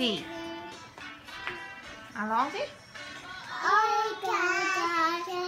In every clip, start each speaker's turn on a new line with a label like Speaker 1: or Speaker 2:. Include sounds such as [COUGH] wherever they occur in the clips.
Speaker 1: I love it?
Speaker 2: Okay.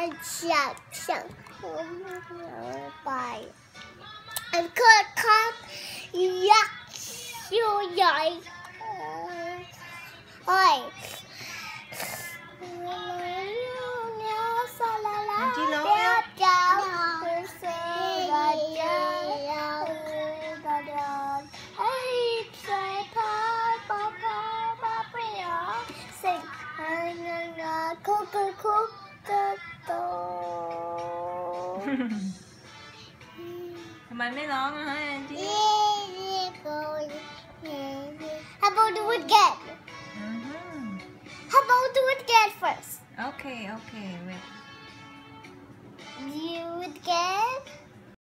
Speaker 2: and shout, shout, bye. And could come yak, you yai. Oi. Coca-Cola. [LAUGHS] How about do it again? How about do it again first?
Speaker 1: Okay, okay. Wait.